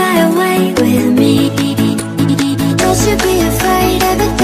fly away with me. Don't you be afraid of it.